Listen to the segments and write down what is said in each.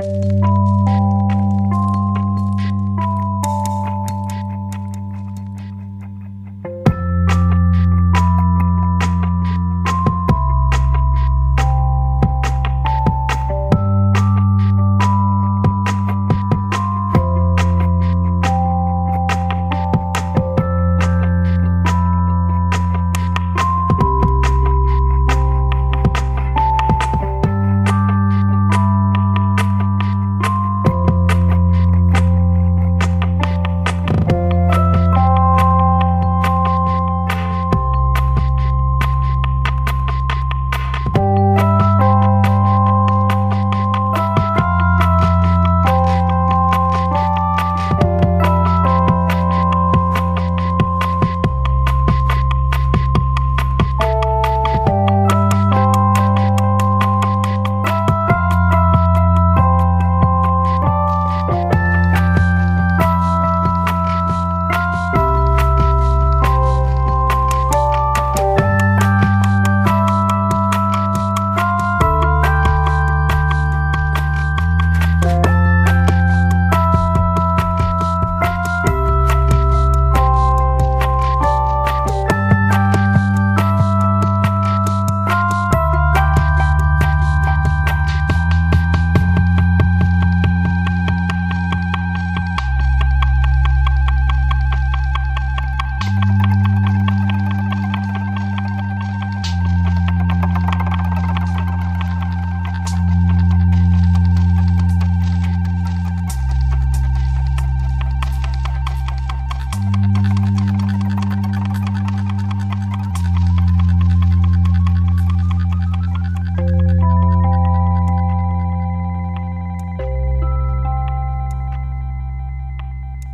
you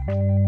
you